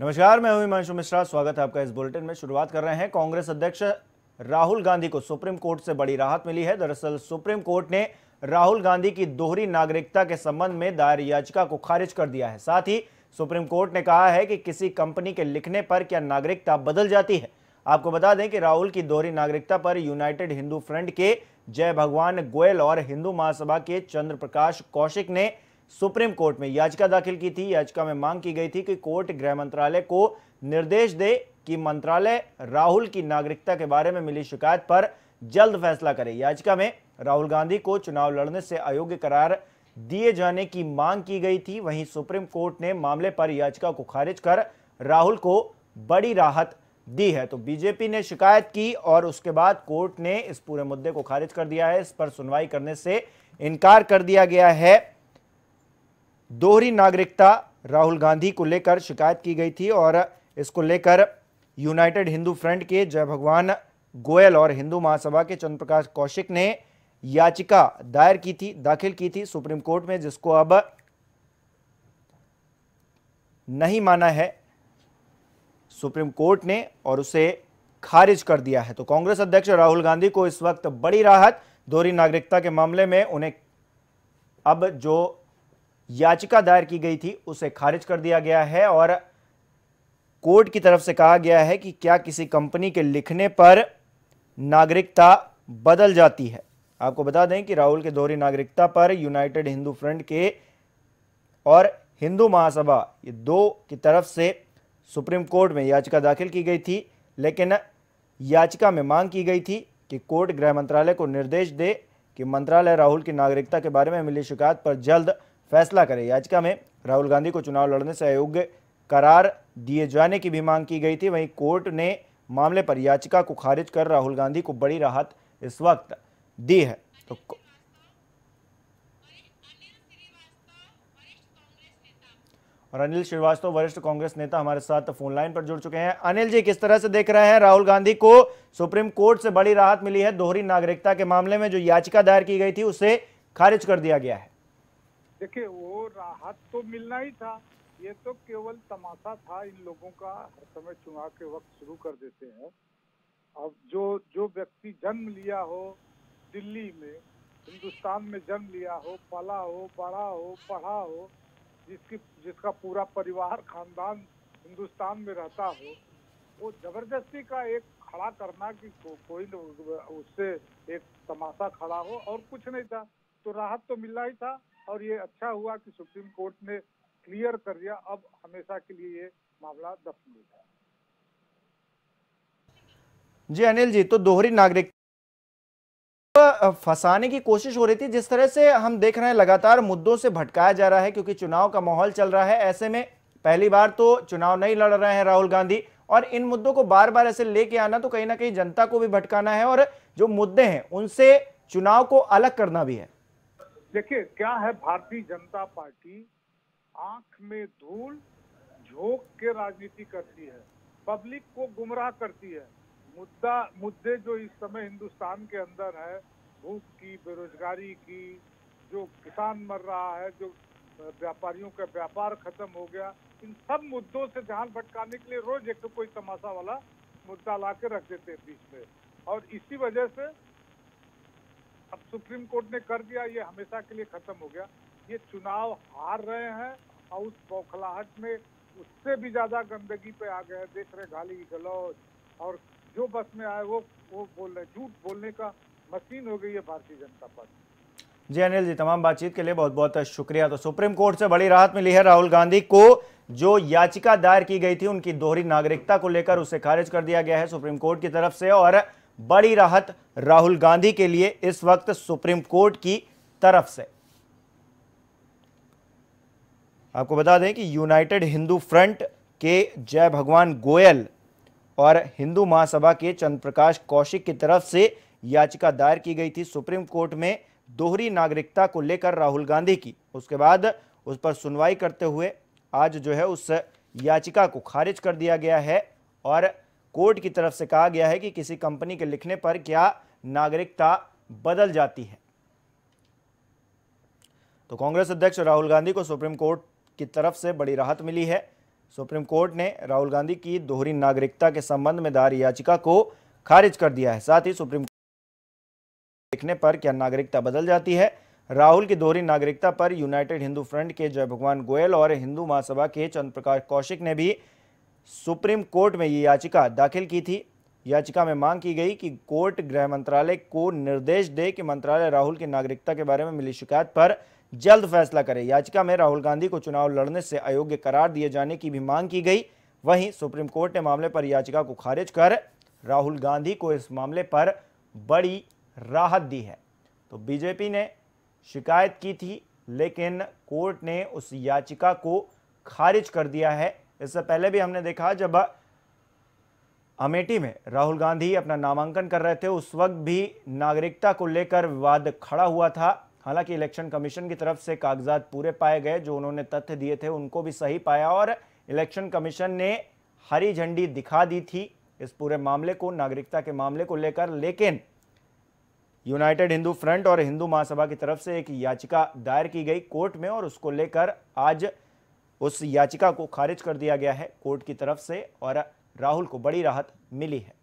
नमस्कार, मैं हूँ हिमांशु मिश्रा। स्वागत है आपका इस बुलेटिन में। शुरुआत कर रहे हैं कांग्रेस अध्यक्ष राहुल गांधी को। सुप्रीम कोर्ट से बड़ी राहत मिली है। दरअसल सुप्रीम कोर्ट ने राहुल गांधी की दोहरी नागरिकता के संबंध में दायर याचिका को खारिज कर दिया है। साथ ही सुप्रीम कोर्ट ने कहा है कि किसी कंपनी के लिखने पर क्या नागरिकता बदल जाती है? आपको बता दें कि राहुल की दोहरी नागरिकता पर यूनाइटेड हिंदू फ्रंट के जय भगवान गोयल और हिंदू महासभा के चंद्र प्रकाश कौशिक ने सुप्रीम कोर्ट में याचिका दाखिल की थी। याचिका में मांग की गई थी कि कोर्ट गृह मंत्रालय को निर्देश दे कि मंत्रालय राहुल की नागरिकता के बारे में मिली शिकायत पर जल्द फैसला करे। याचिका में राहुल गांधी को चुनाव लड़ने से अयोग्य करार दिए जाने की मांग की गई थी। वहीं सुप्रीम कोर्ट ने मामले पर याचिका को खारिज कर राहुल को बड़ी राहत दी है। तो बीजेपी ने शिकायत की और उसके बाद कोर्ट ने इस पूरे मुद्दे को खारिज कर दिया है। इस पर सुनवाई करने से इनकार कर दिया गया है। दोहरी नागरिकता राहुल गांधी को लेकर शिकायत की गई थी और इसको लेकर यूनाइटेड हिंदू फ्रंट के जय भगवान गोयल और हिंदू महासभा के चंद्रप्रकाश कौशिक ने याचिका दायर की थी, दाखिल की थी सुप्रीम कोर्ट में, जिसको अब नहीं माना है सुप्रीम कोर्ट ने और उसे खारिज कर दिया है। तो कांग्रेस अध्यक्ष राहुल गांधी को इस वक्त बड़ी राहत, दोहरी नागरिकता के मामले में उन्हें अब जो याचिका दायर की गई थी, उसे खारिज कर दिया गया है और कोर्ट की तरफ़ से कहा गया है कि क्या किसी कंपनी के लिखने पर नागरिकता बदल जाती है। आपको बता दें कि राहुल के दोहरी नागरिकता पर यूनाइटेड हिंदू फ्रंट के और हिंदू महासभा, ये दो की तरफ़ से सुप्रीम कोर्ट में याचिका दाखिल की गई थी, लेकिन याचिका में मांग की गई थी कि कोर्ट गृह मंत्रालय को निर्देश दे कि मंत्रालय राहुल की नागरिकता के बारे में मिली शिकायत पर जल्द फैसला करे। याचिका में राहुल गांधी को चुनाव लड़ने से अयोग्य करार दिए जाने की भी मांग की गई थी। वहीं कोर्ट ने मामले पर याचिका को खारिज कर राहुल गांधी को बड़ी राहत इस वक्त दी है। तो और अनिल श्रीवास्तव, वरिष्ठ कांग्रेस नेता हमारे साथ फ़ोन लाइन पर जुड़ चुके हैं। अनिल जी, किस तरह से देख रहे हैं? राहुल गांधी को सुप्रीम कोर्ट से बड़ी राहत मिली है। दोहरी नागरिकता के मामले में जो याचिका दायर की गई थी, उसे खारिज कर दिया गया है। देखिए वो राहत तो मिलना ही था। ये तो केवल तमाशा था इन लोगों का हर समय चुनाव के वक्त शुरू कर देते हैं। अब जो जो व्यक्ति जन्म लिया हो दिल्ली में हिंदुस्तान में जन्म लिया हो पला हो बड़ा हो पढ़ा हो जिसकी जिसका पूरा परिवार खानदान हिंदुस्तान में रहता हो वो ज़बरदस्ती का एक खड़ा करना कि को, कोई उससे एक तमाशा खड़ा हो और कुछ नहीं था। तो राहत तो मिलना ही था और ये अच्छा हुआ कि सुप्रीम कोर्ट ने क्लियर कर दिया। अब हमेशा के लिए ये मामला दफन जी अनिल जी तो दोहरी नागरिक फंसाने की कोशिश हो रही थी, जिस तरह से हम देख रहे हैं, लगातार मुद्दों से भटकाया जा रहा है, क्योंकि चुनाव का माहौल चल रहा है। ऐसे में पहली बार तो चुनाव नहीं लड़ रहे हैं राहुल गांधी, और इन मुद्दों को बार बार ऐसे लेके आना तो कहीं ना कहीं जनता को भी भटकाना है, और जो मुद्दे हैं, उनसे चुनाव को अलग करना भी है। देखिए, क्या है भारतीय जनता पार्टी? आँख में धूल झोंक के राजनीति करती है, पब्लिक को गुमराह करती है। मुद्दा, मुद्दे जो इस समय हिंदुस्तान के अंदर है, भूख की, बेरोजगारी की, जो किसान मर रहा है, जो व्यापारियों का व्यापार खत्म हो गया, इन सब मुद्दों से ध्यान भटकाने के लिए रोज एक तो कोई तमाशा वाला मुद्दा ला के रख देते हैं बीच में। और इसी वजह से अब सुप्रीम कोर्ट ने कर दिया, ये हमेशा के लिए खत्म हो गया। ये चुनाव हार रहे हैं और उस बौखलाहट में उससे भी ज़्यादा गंदगी पे आ गए देख रहे गाली गलौज और जो बस में आए वो वो बोल रहे झूठ बोलने का मशीन हो गई है भारतीय जनता पार्टी। जी अनिल जी, तमाम बातचीत के लिए बहुत बहुत शुक्रिया। तो सुप्रीम कोर्ट से बड़ी राहत मिली है राहुल गांधी को। जो याचिका दायर की गई थी, उनकी दोहरी नागरिकता को लेकर उसे खारिज कर दिया गया है सुप्रीम कोर्ट की तरफ़ से और बड़ी राहत राहुल गांधी के लिए इस वक्त सुप्रीम कोर्ट की तरफ़ से। आपको बता दें कि यूनाइटेड हिंदू फ्रंट के जय भगवान गोयल और हिंदू महासभा के चंद्रप्रकाश कौशिक की तरफ़ से याचिका दायर की गई थी सुप्रीम कोर्ट में दोहरी नागरिकता को लेकर राहुल गांधी की। उसके बाद उस पर सुनवाई करते हुए आज जो है उस याचिका को खारिज कर दिया गया है और कोर्ट की तरफ़ से कहा गया है कि किसी कंपनी के लिखने पर क्या नागरिकता बदल जाती है। तो कांग्रेस अध्यक्ष राहुल गांधी को सुप्रीम कोर्ट की तरफ़ से बड़ी राहत मिली है। सुप्रीम कोर्ट ने राहुल गांधी की दोहरी नागरिकता के संबंध में दायर याचिका को खारिज कर दिया है। साथ ही सुप्रीम देखने पर क्या नागरिकता बदल जाती है? राहुल की दोहरी नागरिकता पर यूनाइटेड हिंदू फ्रंट के जय भगवान गोयल और हिंदू महासभा के चंद्र प्रकाश कौशिक ने भी सुप्रीम कोर्ट में ये याचिका दाखिल की थी। याचिका में मांग की गई कि कोर्ट गृह मंत्रालय को निर्देश दे कि मंत्रालय राहुल की नागरिकता के बारे में मिली शिकायत पर जल्द फैसला करे। याचिका में राहुल गांधी को चुनाव लड़ने से अयोग्य करार दिए जाने की भी मांग की गई। वहीं सुप्रीम कोर्ट ने मामले पर याचिका को खारिज कर राहुल गांधी को इस मामले पर बड़ी राहत दी है। तो बीजेपी ने शिकायत की थी, लेकिन कोर्ट ने उस याचिका को खारिज कर दिया है। इससे पहले भी हमने देखा, जब अमेठी में राहुल गांधी अपना नामांकन कर रहे थे, उस वक्त भी नागरिकता को लेकर विवाद खड़ा हुआ था। हालाँकि इलेक्शन कमीशन की तरफ़ से कागजात पूरे पाए गए, जो उन्होंने तथ्य दिए थे, उनको भी सही पाया और इलेक्शन कमीशन ने हरी झंडी दिखा दी थी इस पूरे मामले को, नागरिकता के मामले को लेकर। लेकिन यूनाइटेड हिंदू फ्रंट और हिंदू महासभा की तरफ़ से एक याचिका दायर की गई कोर्ट में और उसको लेकर आज उस याचिका को खारिज कर दिया गया है कोर्ट की तरफ़ से और राहुल को बड़ी राहत मिली है।